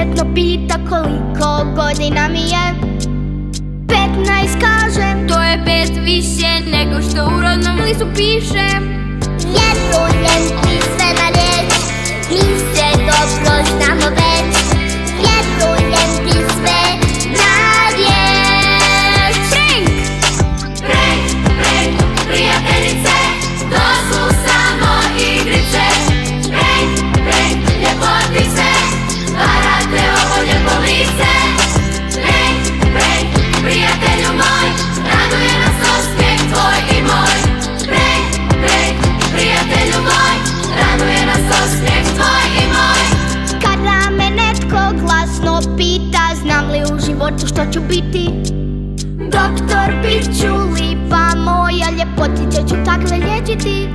jedno pita koliko godina mi je. 15 kažem To je pet više nego što u rodnom listu pišem Vjerujem ću biti Doktor bit ću lipa moja ću takve liječiti.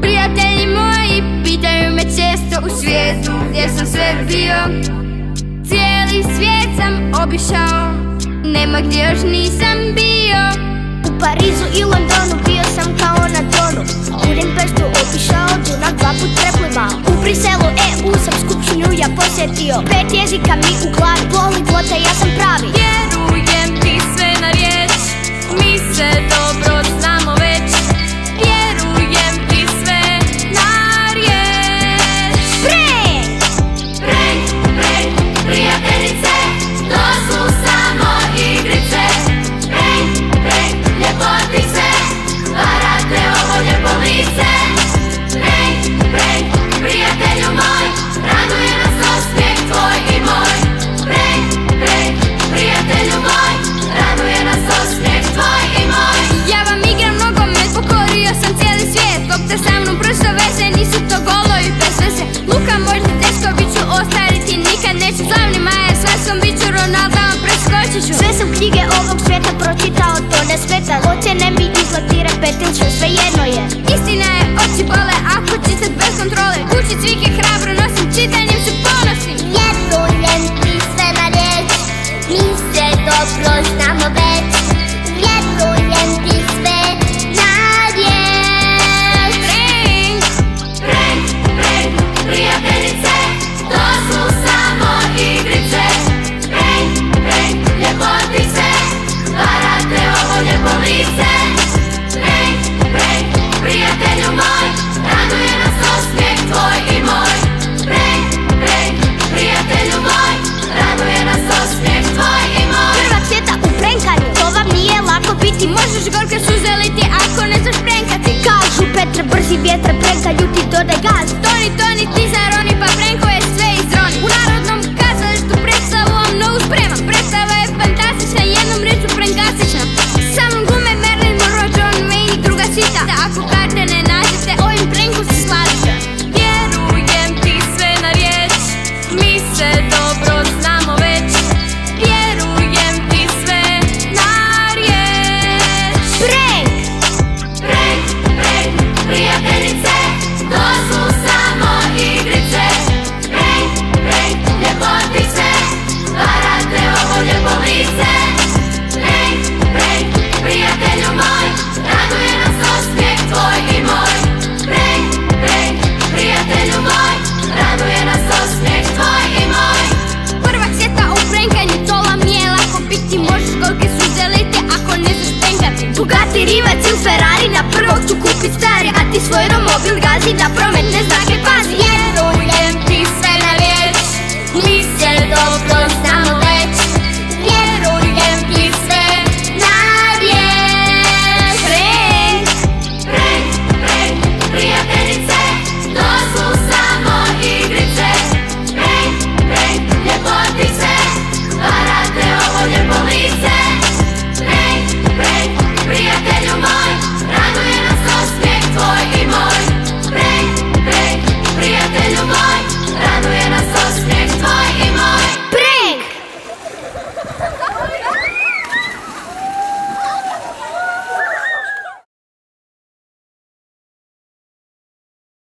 Prijatelji moji pitaju me često u svijetu gdje sam sve bio. Cijeli svijet sam obišao, nema gdje još nisam bio. U Parizu i Londonu bio sam kao na tronu Budimpeštu opišao, na dva put preplivao U Briselu, EU sam skupštinu ja posjetio. Pet jezika mi u glavi, plota ja sam da sveta ne mi izlatira što sve jedno je. Istina je, oči bole, ako se bez kontrole. Kući cvike hrabro nosim, čitanjem se ponosim. Jesu, ti sve na riječ, mi se dobro možeš gorke suze liti ako ne znaš prenkati. Kažu Petra brzi vjetra prenka ljuti dodaj gaz. Toni, Toni ti zarodi Rimac i u Ferrari Na prvog ću kupit stari, a ti svoj romobil gazi na prvom